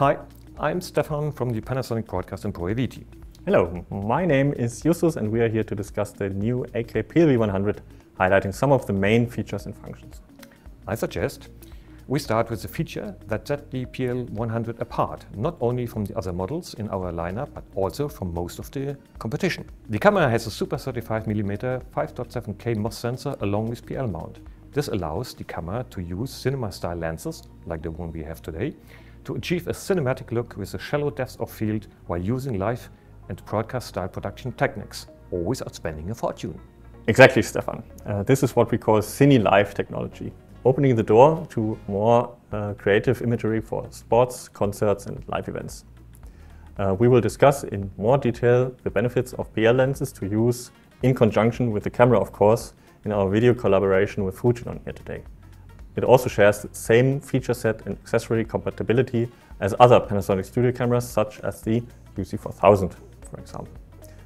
Hi, I'm Stefan from the Panasonic Broadcast and Pro AV Hello, my name is Justus and we are here to discuss the new AK PLV100, highlighting some of the main features and functions. I suggest we start with a feature that set the PL100 apart, not only from the other models in our lineup, but also from most of the competition. The camera has a Super 35mm 5.7K MOS sensor along with PL mount. This allows the camera to use cinema-style lenses, like the one we have today, to achieve a cinematic look with a shallow depth of field while using live and broadcast-style production techniques, always without spending a fortune. Exactly, Stefan. Uh, this is what we call Cine Live technology, opening the door to more uh, creative imagery for sports, concerts and live events. Uh, we will discuss in more detail the benefits of PL lenses to use in conjunction with the camera, of course, in our video collaboration with Fujinon here today. It also shares the same feature set and accessory compatibility as other Panasonic studio cameras such as the UC4000, for example.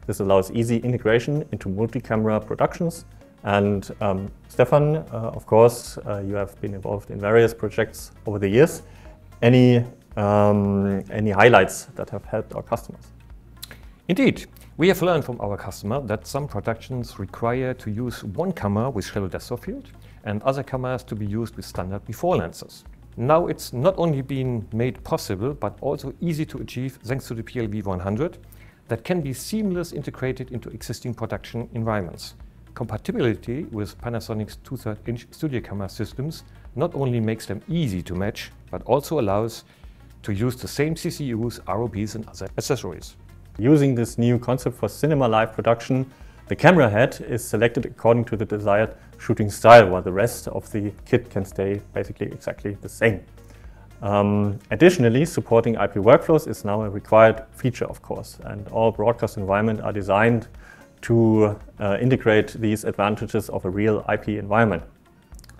This allows easy integration into multi-camera productions and um, Stefan, uh, of course, uh, you have been involved in various projects over the years. Any, um, any highlights that have helped our customers? Indeed. We have learned from our customer that some productions require to use one camera with shallow depth of field and other cameras to be used with standard B4 lenses. Now it's not only been made possible, but also easy to achieve thanks to the PLV100 that can be seamless integrated into existing production environments. Compatibility with Panasonic's 2 3 inch studio camera systems not only makes them easy to match, but also allows to use the same CCUs, ROPs and other accessories. Using this new concept for cinema live production, the camera head is selected according to the desired shooting style, while the rest of the kit can stay basically exactly the same. Um, additionally, supporting IP workflows is now a required feature, of course, and all broadcast environments are designed to uh, integrate these advantages of a real IP environment.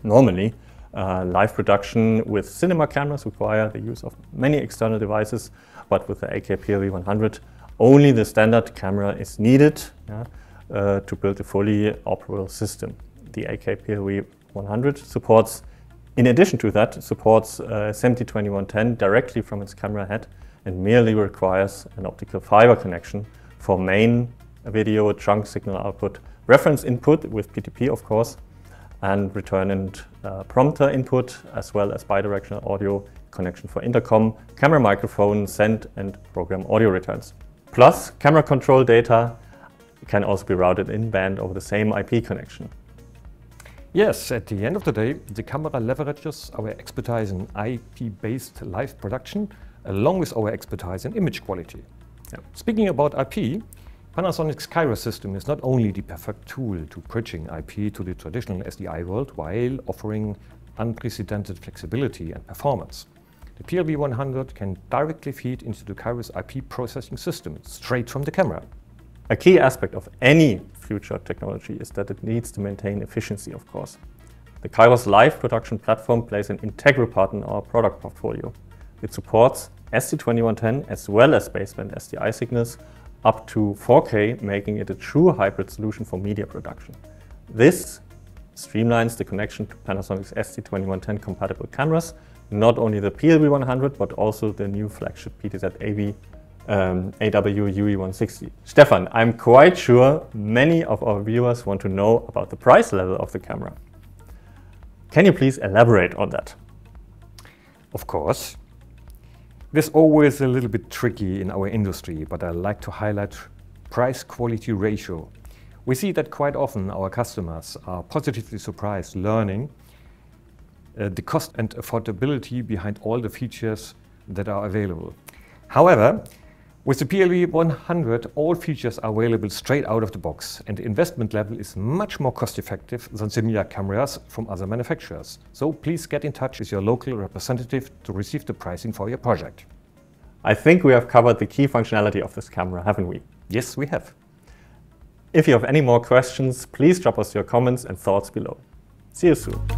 Normally, uh, live production with cinema cameras require the use of many external devices, but with the AK PLV100, only the standard camera is needed yeah, uh, to build a fully operable system. The AK PLV100 supports, in addition to that, supports uh, 702110 directly from its camera head and merely requires an optical fiber connection for main video trunk signal output, reference input with PTP of course, and return and uh, prompter input, as well as bidirectional audio connection for intercom, camera microphone, send and program audio returns. Plus, camera control data can also be routed in band over the same IP connection. Yes, at the end of the day, the camera leverages our expertise in IP-based live production along with our expertise in image quality. Yeah. Speaking about IP, Panasonic's Kairos system is not only the perfect tool to bridging IP to the traditional SDI world while offering unprecedented flexibility and performance. The PLV100 can directly feed into the Kairos IP processing system straight from the camera. A key aspect of any future technology is that it needs to maintain efficiency, of course. The Kairos Live production platform plays an integral part in our product portfolio. It supports ST2110 as well as baseband SDI signals up to 4K, making it a true hybrid solution for media production. This streamlines the connection to Panasonic's ST2110 compatible cameras not only the PLV100, but also the new flagship PTZ AV um, AW UE160. Stefan, I'm quite sure many of our viewers want to know about the price level of the camera. Can you please elaborate on that? Of course. This is always a little bit tricky in our industry, but I like to highlight price-quality ratio. We see that quite often our customers are positively surprised learning uh, the cost and affordability behind all the features that are available. However, with the PLV 100, all features are available straight out of the box, and the investment level is much more cost effective than similar cameras from other manufacturers. So please get in touch with your local representative to receive the pricing for your project. I think we have covered the key functionality of this camera, haven't we? Yes, we have. If you have any more questions, please drop us your comments and thoughts below. See you soon.